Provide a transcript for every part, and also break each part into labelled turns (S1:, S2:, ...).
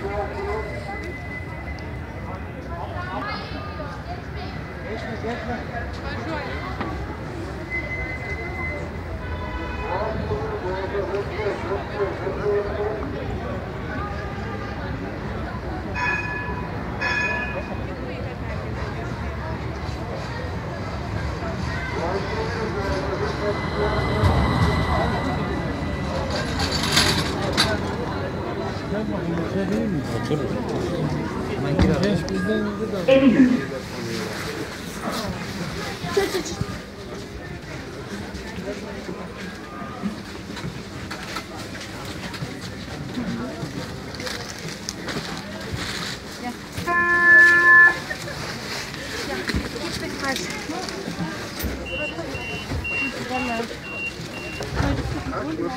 S1: Bonjour. Şey değil mi? Oturur. Genç bizden önce de... Çocuk.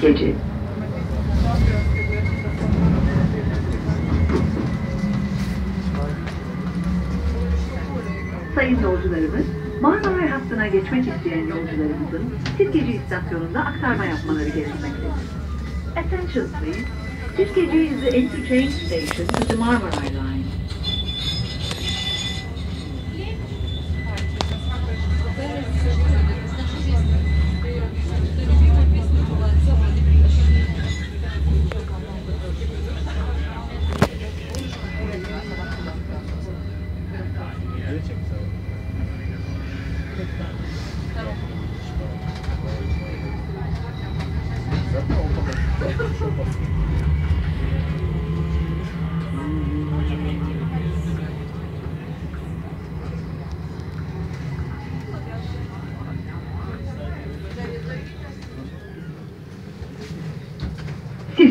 S1: gece. Sayın yolcularımız, Marmaray hattına geçmek isteyen yolcularımızın Sirkeci istasyonunda aktarma yapmaları gerekmektedir. Attention please. Sirkeci is the interchange station to the Marmaray line.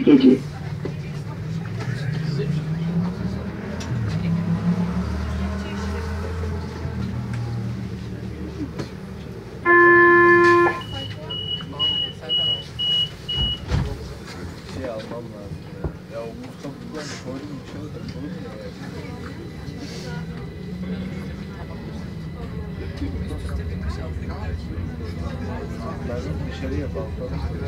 S2: Entendi. Dışarıya balkona.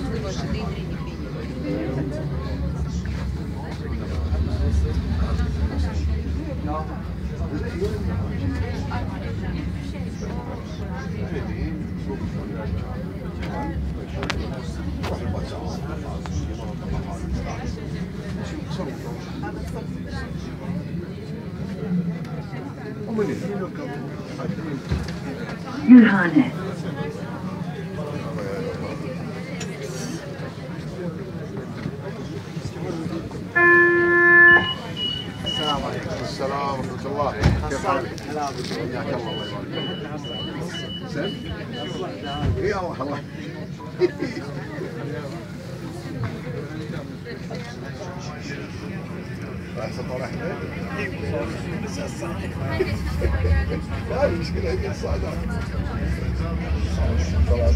S3: السلام عليكم السلام ورحمة الله كيف حالك؟ حياك الله الله يبارك زين؟ اي الله الله Ben sana ona ne? Ya ilişkiler geç sadece. Sağ olun.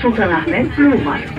S1: Sultanahmet Blue Mark.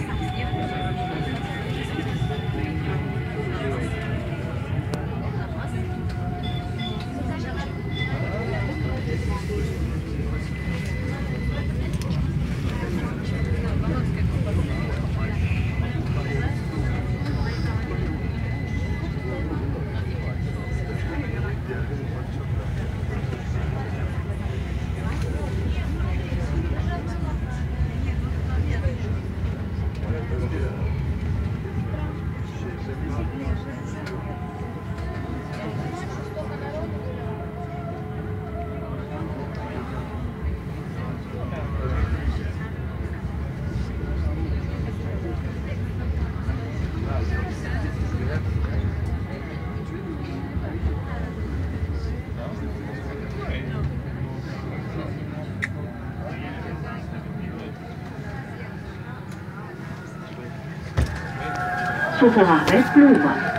S1: 我来刘芳。